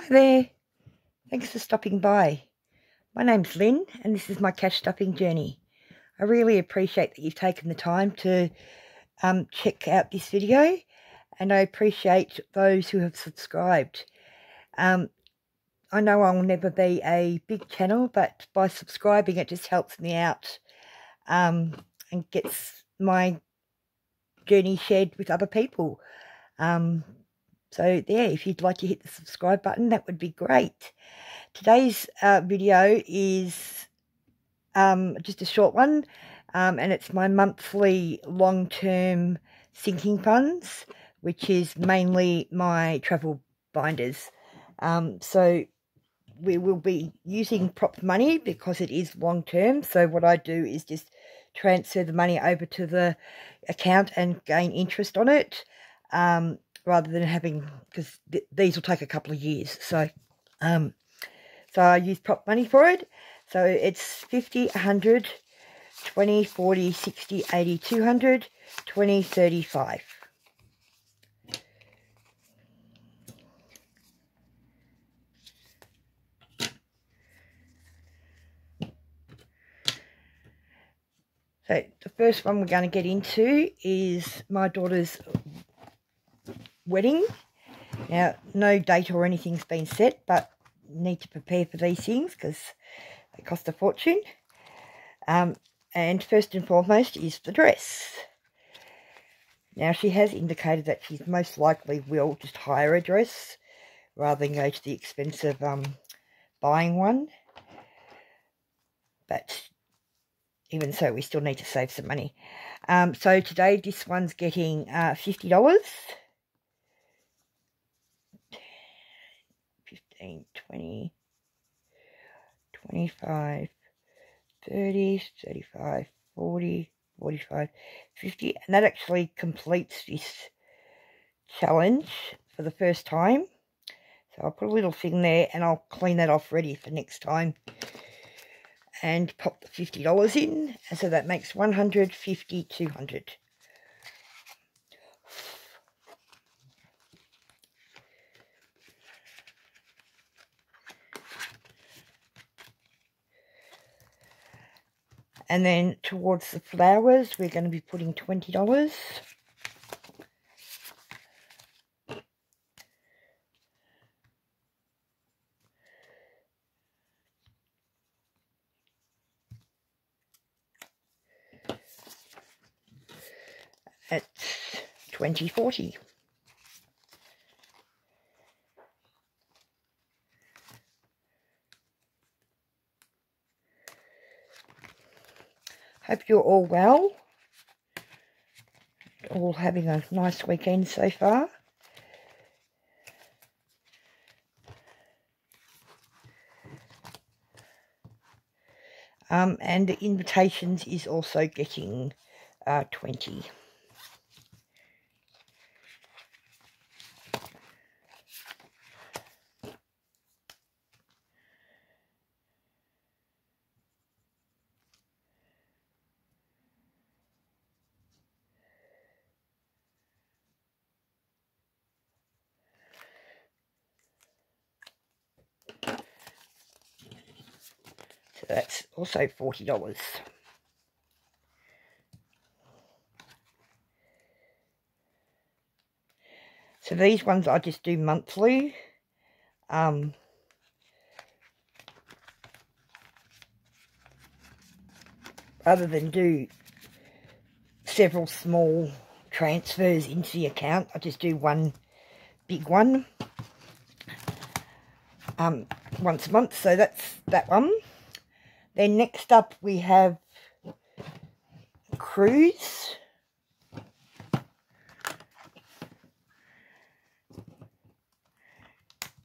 Hi there. Thanks for stopping by. My name's Lynn and this is my cash stuffing journey. I really appreciate that you've taken the time to um, check out this video and I appreciate those who have subscribed. Um, I know I'll never be a big channel but by subscribing it just helps me out um, and gets my journey shared with other people. Um, so there, if you'd like to hit the subscribe button, that would be great. Today's uh, video is um, just a short one, um, and it's my monthly long-term sinking funds, which is mainly my travel binders. Um, so we will be using prop money because it is long-term. So what I do is just transfer the money over to the account and gain interest on it. Um, rather than having because th these will take a couple of years. So, um, so I use prop money for it. So it's 50, 100, 20, 40, 60, 80, 200, 20, 35. So the first one we're going to get into is my daughter's wedding. Now, no date or anything's been set, but need to prepare for these things because they cost a fortune. Um, and first and foremost is the dress. Now, she has indicated that she most likely will just hire a dress rather than go to the expense of um, buying one. But even so, we still need to save some money. Um, so today, this one's getting uh, $50. 15, 20, 25, 30, 35, 40, 45, 50. And that actually completes this challenge for the first time. So I'll put a little thing there and I'll clean that off ready for next time. And pop the $50 in. And so that makes 150, 200. And then towards the flowers, we're going to be putting $20. At 2040. Hope you're all well. All having a nice weekend so far. Um, and the invitations is also getting uh, 20. That's also $40. So these ones I just do monthly. Um, than do several small transfers into the account, I just do one big one um, once a month. So that's that one. Then next up we have Cruise.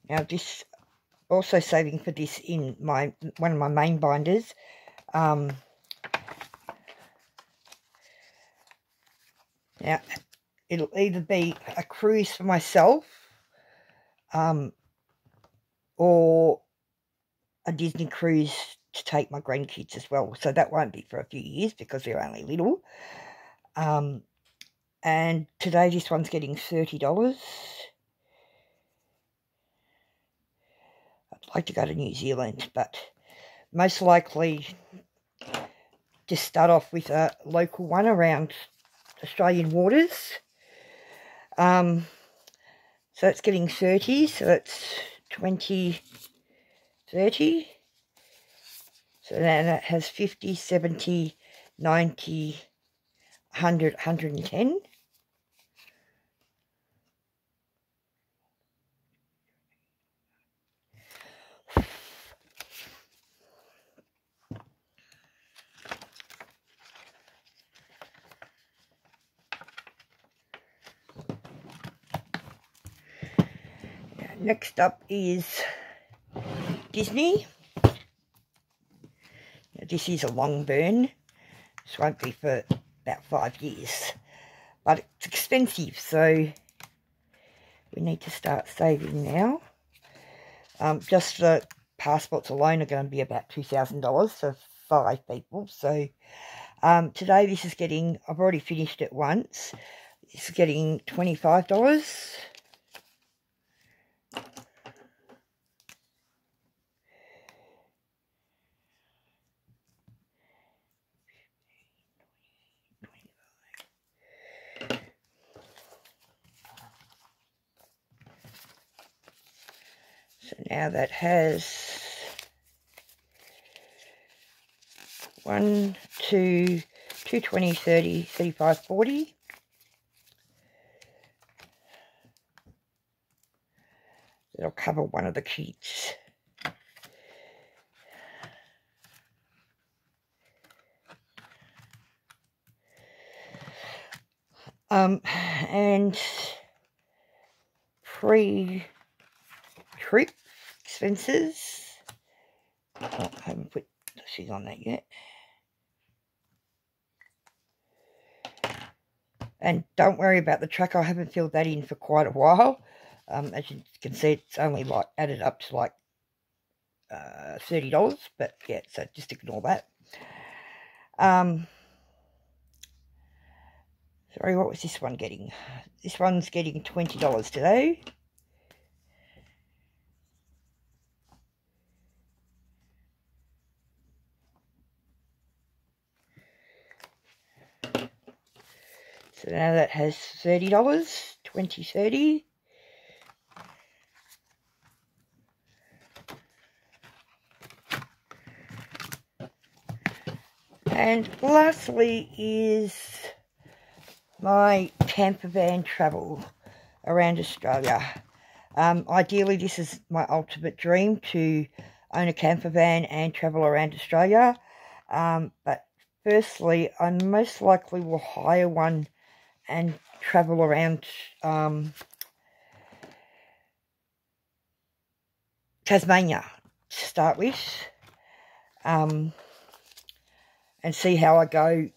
Now this, also saving for this in my one of my main binders. Um, now, it'll either be a cruise for myself um, or a Disney cruise to take my grandkids as well. So that won't be for a few years because they're only little. Um, and today this one's getting $30. I'd like to go to New Zealand, but most likely just start off with a local one around Australian waters. Um, so it's getting 30, so it's 20, 30. So then it has 50, 70, 90, 100, 110. Next up is Disney. This is a long burn. This won't be for about five years. But it's expensive, so we need to start saving now. Um, just the passports alone are going to be about $2,000 for five people. So um, today this is getting, I've already finished it once. It's getting $25. So now that has one, two, two, 20, 30, 35, 40. It'll cover one of the kids. Um, and pre trip expenses. Oh, I haven't put she's on that yet. And don't worry about the track. I haven't filled that in for quite a while. Um, as you can see, it's only like added up to like uh, $30. But yeah, so just ignore that. Um, sorry, what was this one getting? This one's getting $20 today. So now that has $30, 20 30 And lastly is my camper van travel around Australia. Um, ideally, this is my ultimate dream to own a camper van and travel around Australia. Um, but firstly, I most likely will hire one and travel around um, Tasmania to start with um, and see how I go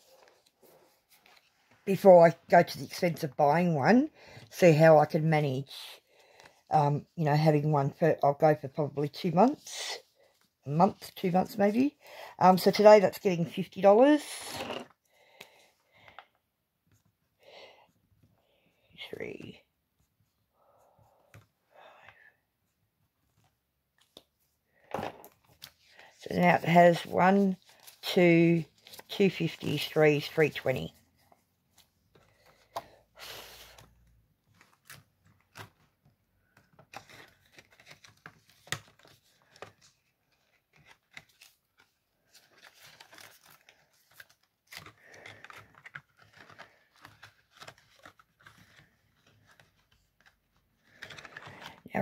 before I go to the expense of buying one, see how I can manage, um, you know, having one for, I'll go for probably two months, a month, two months maybe. Um, so today that's getting $50. three, five. So now it has one, two, 250s, threes, 320.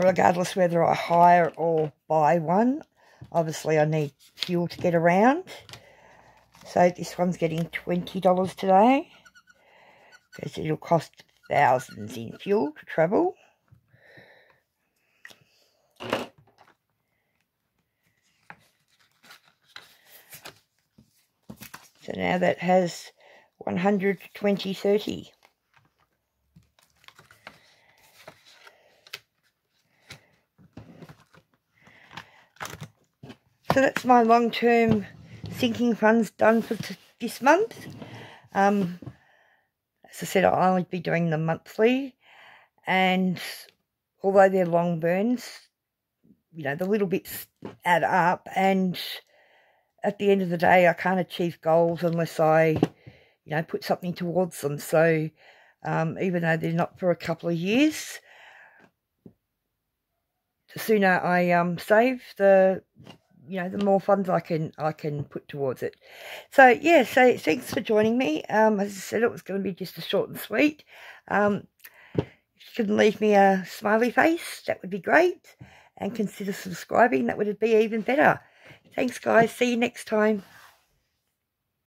Regardless whether I hire or buy one, obviously I need fuel to get around. So this one's getting $20 today. Because it'll cost thousands in fuel to travel. So now that has 120, 30. So that's my long-term sinking funds done for this month. Um, as I said, I'll only be doing them monthly. And although they're long burns, you know, the little bits add up. And at the end of the day, I can't achieve goals unless I, you know, put something towards them. So um, even though they're not for a couple of years, the sooner I um, save, the you know, the more funds I can I can put towards it. So yeah, so thanks for joining me. Um, as I said, it was going to be just a short and sweet. Um, if you can leave me a smiley face, that would be great. And consider subscribing, that would be even better. Thanks guys, see you next time.